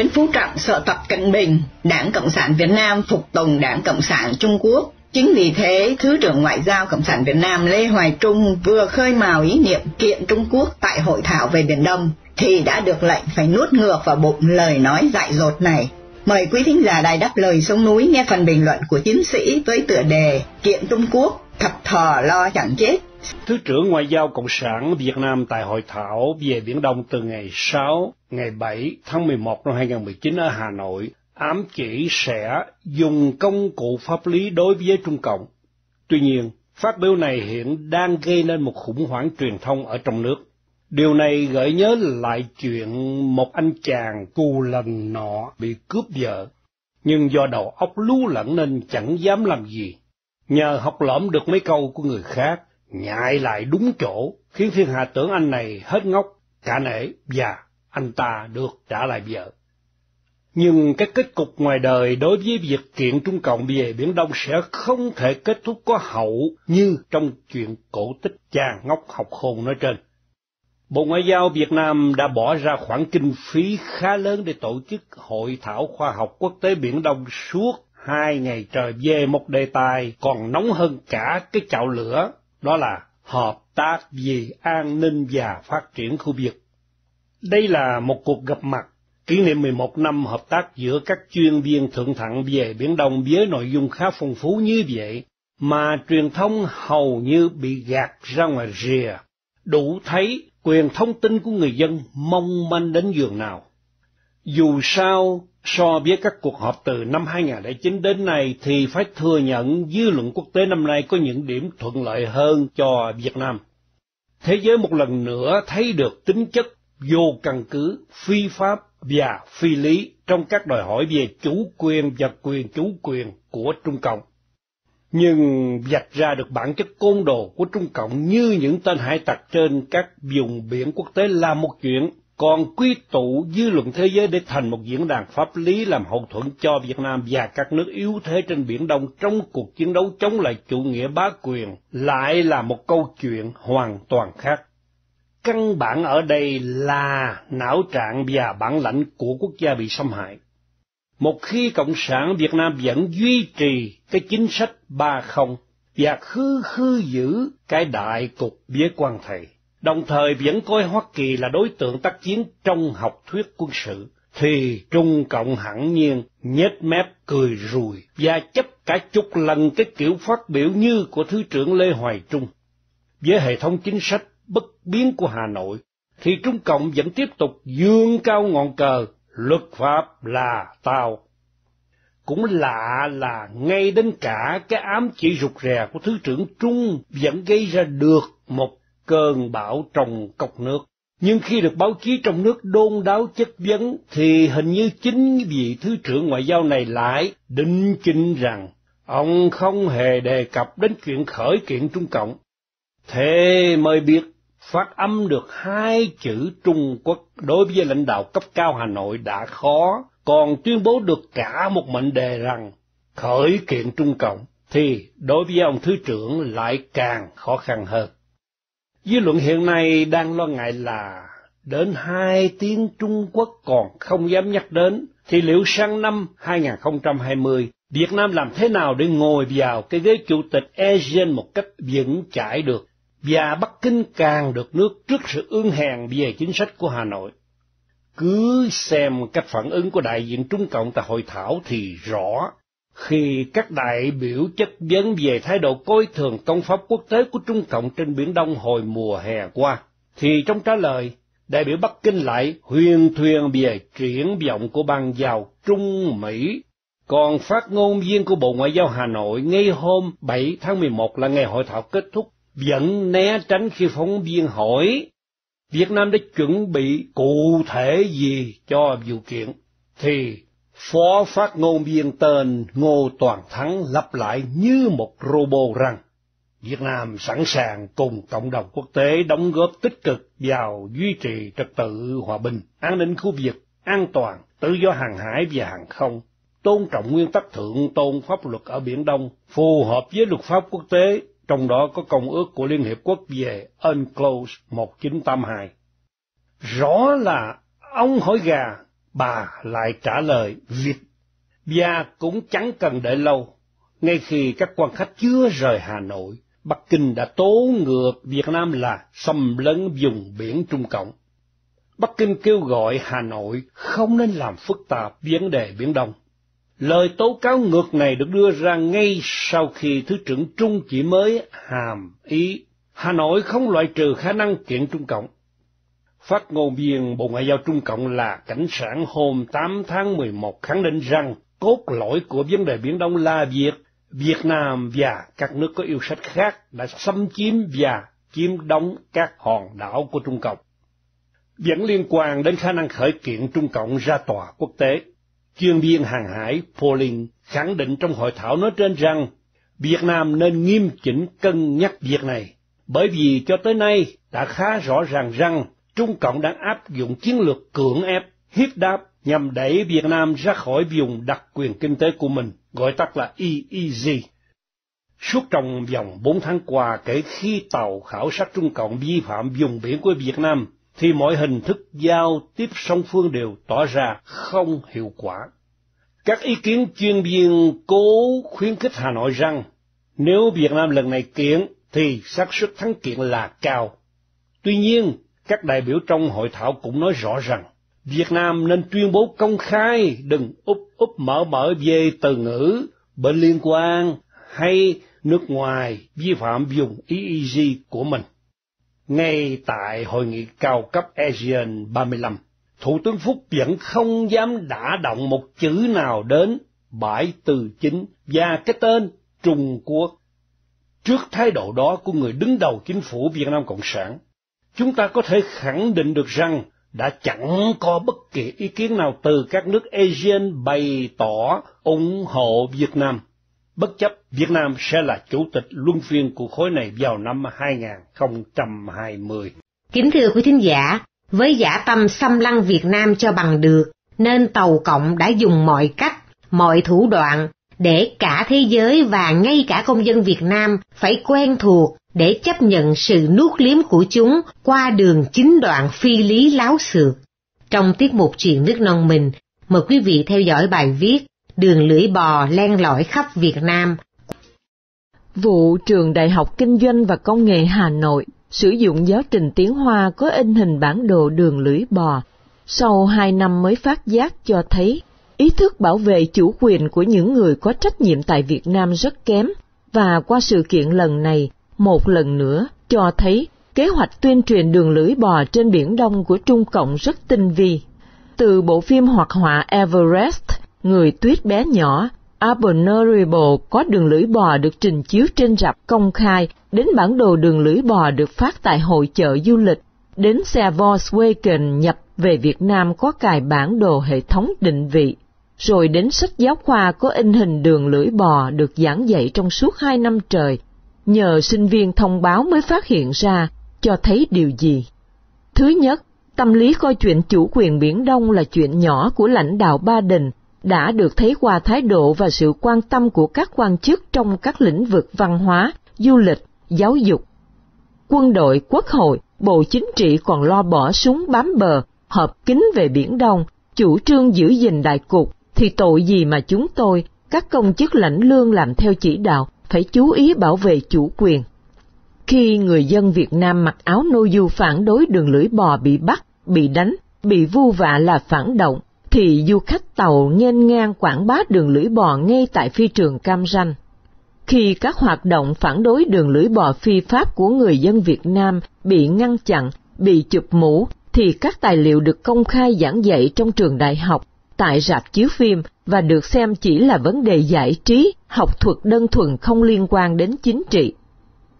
Nguyễn Phú Trọng sợ Tập Cận Bình, Đảng Cộng sản Việt Nam phục tùng Đảng Cộng sản Trung Quốc. Chính vì thế, Thứ trưởng Ngoại giao Cộng sản Việt Nam Lê Hoài Trung vừa khơi mào ý niệm kiện Trung Quốc tại hội thảo về Biển Đông, thì đã được lệnh phải nuốt ngược vào bụng lời nói dại dột này. Mời quý thính giả đài đáp lời sông núi nghe phần bình luận của tiến sĩ với tựa đề Kiện Trung Quốc, thập thò lo chẳng chết. Thứ trưởng Ngoại giao Cộng sản Việt Nam tại hội thảo về Biển Đông từ ngày 6, ngày 7 tháng 11 năm 2019 ở Hà Nội ám chỉ sẽ dùng công cụ pháp lý đối với Trung Cộng. Tuy nhiên, phát biểu này hiện đang gây nên một khủng hoảng truyền thông ở trong nước. Điều này gợi nhớ lại chuyện một anh chàng cù lần nọ bị cướp vợ, nhưng do đầu óc lú lẫn nên chẳng dám làm gì. Nhờ học lỏm được mấy câu của người khác, nhại lại đúng chỗ, khiến thiên hạ tưởng anh này hết ngốc, cả nể và anh ta được trả lại vợ. Nhưng cái kết cục ngoài đời đối với việc kiện Trung Cộng về Biển Đông sẽ không thể kết thúc có hậu như trong chuyện cổ tích chàng ngốc học khôn nói trên. Bộ Ngoại giao Việt Nam đã bỏ ra khoản kinh phí khá lớn để tổ chức hội thảo khoa học quốc tế Biển Đông suốt hai ngày trời về một đề tài còn nóng hơn cả cái chảo lửa, đó là hợp tác vì an ninh và phát triển khu vực. Đây là một cuộc gặp mặt kỷ niệm 11 năm hợp tác giữa các chuyên viên thượng thặng về Biển Đông với nội dung khá phong phú như vậy, mà truyền thông hầu như bị gạt ra ngoài rìa, đủ thấy quyền thông tin của người dân mong manh đến giường nào. Dù sao, so với các cuộc họp từ năm 2009 đến nay thì phải thừa nhận dư luận quốc tế năm nay có những điểm thuận lợi hơn cho Việt Nam. Thế giới một lần nữa thấy được tính chất vô căn cứ, phi pháp và phi lý trong các đòi hỏi về chủ quyền và quyền chủ quyền của Trung Cộng. Nhưng vạch ra được bản chất côn đồ của Trung Cộng như những tên hải tặc trên các vùng biển quốc tế là một chuyện, còn quy tụ dư luận thế giới để thành một diễn đàn pháp lý làm hậu thuẫn cho Việt Nam và các nước yếu thế trên Biển Đông trong cuộc chiến đấu chống lại chủ nghĩa bá quyền lại là một câu chuyện hoàn toàn khác. Căn bản ở đây là não trạng và bản lãnh của quốc gia bị xâm hại. Một khi Cộng sản Việt Nam vẫn duy trì cái chính sách ba không và khư khư giữ cái đại cục bế quan thầy, đồng thời vẫn coi Hoa Kỳ là đối tượng tác chiến trong học thuyết quân sự, thì Trung Cộng hẳn nhiên nhếch mép cười rùi và chấp cả chục lần cái kiểu phát biểu như của Thứ trưởng Lê Hoài Trung. Với hệ thống chính sách bất biến của Hà Nội, thì Trung Cộng vẫn tiếp tục dương cao ngọn cờ, luật pháp là tao. Cũng lạ là ngay đến cả cái ám chỉ rụt rè của Thứ trưởng Trung vẫn gây ra được một cơn bão trong cọc nước. Nhưng khi được báo chí trong nước đôn đáo chất vấn, thì hình như chính vị Thứ trưởng Ngoại giao này lại đính chính rằng ông không hề đề cập đến chuyện khởi kiện Trung Cộng. Thế mới biết phát âm được hai chữ Trung Quốc đối với lãnh đạo cấp cao Hà Nội đã khó, còn tuyên bố được cả một mệnh đề rằng khởi kiện Trung Cộng, thì đối với ông Thứ trưởng lại càng khó khăn hơn. Dư luận hiện nay đang lo ngại là đến hai tiếng Trung Quốc còn không dám nhắc đến, thì liệu sang năm 2020, Việt Nam làm thế nào để ngồi vào cái ghế chủ tịch ASEAN một cách vững chãi được? và Bắc Kinh càng được nước trước sự ương hèn về chính sách của Hà Nội. Cứ xem cách phản ứng của đại diện Trung Cộng tại hội thảo thì rõ, khi các đại biểu chất vấn về thái độ coi thường công pháp quốc tế của Trung Cộng trên Biển Đông hồi mùa hè qua, thì trong trả lời, đại biểu Bắc Kinh lại huyền thuyền về triển vọng của bang giao Trung Mỹ. Còn phát ngôn viên của Bộ Ngoại giao Hà Nội ngay hôm 7 tháng 11 là ngày hội thảo kết thúc vẫn né tránh khi phóng viên hỏi Việt Nam đã chuẩn bị cụ thể gì cho vụ kiện, thì Phó phát ngôn viên tên Ngô Toàn Thắng lặp lại như một robot rằng Việt Nam sẵn sàng cùng cộng đồng quốc tế đóng góp tích cực vào duy trì trật tự hòa bình, an ninh khu vực, an toàn, tự do hàng hải và hàng không, tôn trọng nguyên tắc thượng tôn pháp luật ở Biển Đông, phù hợp với luật pháp quốc tế trong đó có Công ước của Liên Hiệp Quốc về UNCLOS 1982. Rõ là ông hỏi gà, Bà lại trả lời Việt, Bia cũng chẳng cần đợi lâu. Ngay khi các quan khách chưa rời Hà Nội, Bắc Kinh đã tố ngược Việt Nam là xâm lấn vùng biển Trung Cộng. Bắc Kinh kêu gọi Hà Nội không nên làm phức tạp vấn đề Biển Đông. Lời tố cáo ngược này được đưa ra ngay sau khi Thứ trưởng Trung chỉ mới hàm ý Hà Nội không loại trừ khả năng kiện Trung Cộng. Phát ngôn viên Bộ Ngoại giao Trung Cộng là Cảnh sản hôm 8 tháng 11 khẳng định rằng cốt lõi của vấn đề Biển Đông là việc Việt Nam và các nước có yêu sách khác đã xâm chiếm và chiếm đóng các hòn đảo của Trung Cộng. Vẫn liên quan đến khả năng khởi kiện Trung Cộng ra tòa quốc tế, chuyên viên hàng hải Pauling khẳng định trong hội thảo nói trên rằng Việt Nam nên nghiêm chỉnh cân nhắc việc này, bởi vì cho tới nay đã khá rõ ràng rằng Trung Cộng đang áp dụng chiến lược cưỡng ép, hiếp đáp nhằm đẩy Việt Nam ra khỏi vùng đặc quyền kinh tế của mình, gọi tắt là EEZ. Suốt trong vòng 4 tháng qua kể khi tàu khảo sát Trung Cộng vi phạm vùng biển của Việt Nam, thì mọi hình thức giao tiếp song phương đều tỏ ra không hiệu quả. Các ý kiến chuyên viên cố khuyến khích Hà Nội rằng nếu Việt Nam lần này kiện thì xác suất thắng kiện là cao. Tuy nhiên, các đại biểu trong hội thảo cũng nói rõ rằng Việt Nam nên tuyên bố công khai, đừng úp úp mở mở về từ ngữ, bên liên quan hay nước ngoài vi phạm vùng EEZ của mình. Ngay tại hội nghị cao cấp ASEAN 35, Thủ tướng Phúc vẫn không dám đả động một chữ nào đến bãi từ chính và cái tên Trung Quốc. Trước thái độ đó của người đứng đầu chính phủ Việt Nam Cộng sản, chúng ta có thể khẳng định được rằng đã chẳng có bất kỳ ý kiến nào từ các nước ASEAN bày tỏ ủng hộ Việt Nam, bất chấp Việt Nam sẽ là chủ tịch luân phiên của khối này vào năm 2020. Kính thưa quý thính giả, với giả tâm xâm lăng Việt Nam cho bằng được, nên Tàu Cộng đã dùng mọi cách, mọi thủ đoạn để cả thế giới và ngay cả công dân Việt Nam phải quen thuộc để chấp nhận sự nuốt liếm của chúng qua đường chính đoạn phi lý láo xược. Trong tiết mục chuyện nước non mình, mời quý vị theo dõi bài viết Đường lưỡi bò len lỏi khắp Việt Nam. Vụ trường Đại học Kinh doanh và Công nghệ Hà Nội sử dụng giáo trình tiếng Hoa có in hình bản đồ đường lưỡi bò, sau hai năm mới phát giác cho thấy ý thức bảo vệ chủ quyền của những người có trách nhiệm tại Việt Nam rất kém, và qua sự kiện lần này, một lần nữa cho thấy kế hoạch tuyên truyền đường lưỡi bò trên Biển Đông của Trung Cộng rất tinh vi. Từ bộ phim hoạt họa Everest, Người tuyết bé nhỏ, Abominable có đường lưỡi bò được trình chiếu trên rạp công khai, đến bản đồ đường lưỡi bò được phát tại hội chợ du lịch, đến xe Volkswagen nhập về Việt Nam có cài bản đồ hệ thống định vị, rồi đến sách giáo khoa có in hình đường lưỡi bò được giảng dạy trong suốt hai năm trời, nhờ sinh viên thông báo mới phát hiện ra, cho thấy điều gì? Thứ nhất, tâm lý coi chuyện chủ quyền Biển Đông là chuyện nhỏ của lãnh đạo Ba Đình đã được thấy qua thái độ và sự quan tâm của các quan chức trong các lĩnh vực văn hóa, du lịch, giáo dục. Quân đội, quốc hội, bộ chính trị còn lo bỏ súng bám bờ, hợp kín về Biển Đông, chủ trương giữ gìn đại cục, thì tội gì mà chúng tôi, các công chức lãnh lương làm theo chỉ đạo, phải chú ý bảo vệ chủ quyền. Khi người dân Việt Nam mặc áo nô du phản đối đường lưỡi bò bị bắt, bị đánh, bị vu vạ là phản động, thì du khách tàu nghênh ngang quảng bá đường lưỡi bò ngay tại phi trường Cam Ranh. Khi các hoạt động phản đối đường lưỡi bò phi pháp của người dân Việt Nam bị ngăn chặn, bị chụp mũ, thì các tài liệu được công khai giảng dạy trong trường đại học, tại rạp chiếu phim và được xem chỉ là vấn đề giải trí, học thuật đơn thuần không liên quan đến chính trị.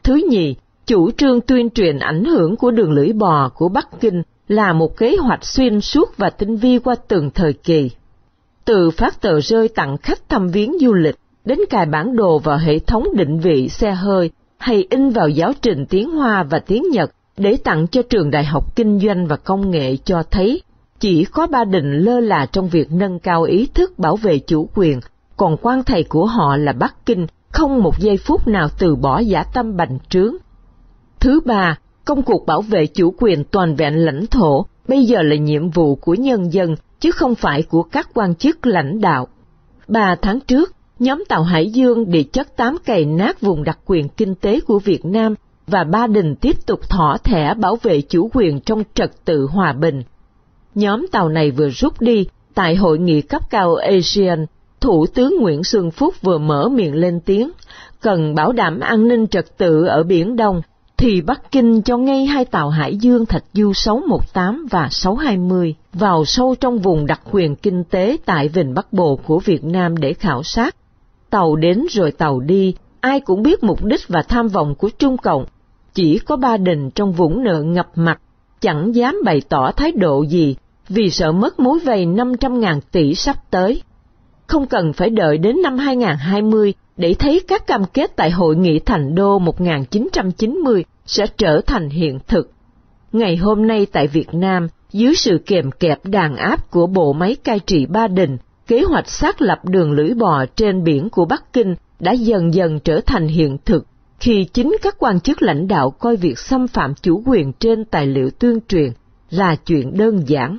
Thứ nhì, chủ trương tuyên truyền ảnh hưởng của đường lưỡi bò của Bắc Kinh là một kế hoạch xuyên suốt và tinh vi qua từng thời kỳ. Từ phát tờ rơi tặng khách thăm viếng du lịch, đến cài bản đồ vào hệ thống định vị xe hơi, hay in vào giáo trình tiếng Hoa và tiếng Nhật để tặng cho trường đại học kinh doanh và công nghệ cho thấy chỉ có ba đình lơ là trong việc nâng cao ý thức bảo vệ chủ quyền, còn quan thầy của họ là Bắc Kinh không một giây phút nào từ bỏ giả tâm bành trướng. Thứ ba, công cuộc bảo vệ chủ quyền toàn vẹn lãnh thổ bây giờ là nhiệm vụ của nhân dân chứ không phải của các quan chức lãnh đạo. Ba tháng trước, nhóm tàu Hải Dương địa chất tám cày nát vùng đặc quyền kinh tế của Việt Nam và Ba Đình tiếp tục thỏ thẻ bảo vệ chủ quyền trong trật tự hòa bình. Nhóm tàu này vừa rút đi tại hội nghị cấp cao ASEAN, Thủ tướng Nguyễn Xuân Phúc vừa mở miệng lên tiếng, cần bảo đảm an ninh trật tự ở Biển Đông, thì Bắc Kinh cho ngay hai tàu Hải Dương Thạch Du 618 và 620 vào sâu trong vùng đặc quyền kinh tế tại Vịnh Bắc Bộ của Việt Nam để khảo sát. Tàu đến rồi tàu đi, ai cũng biết mục đích và tham vọng của Trung Cộng. Chỉ có ba đình trong vũng nợ ngập mặt, chẳng dám bày tỏ thái độ gì vì sợ mất mối vay 500.000 tỷ sắp tới. Không cần phải đợi đến năm 2020 để thấy các cam kết tại Hội nghị Thành Đô 1990 sẽ trở thành hiện thực. Ngày hôm nay tại Việt Nam, dưới sự kèm kẹp đàn áp của bộ máy cai trị Ba Đình, kế hoạch xác lập đường lưỡi bò trên biển của Bắc Kinh đã dần dần trở thành hiện thực khi chính các quan chức lãnh đạo coi việc xâm phạm chủ quyền trên tài liệu tuyên truyền là chuyện đơn giản.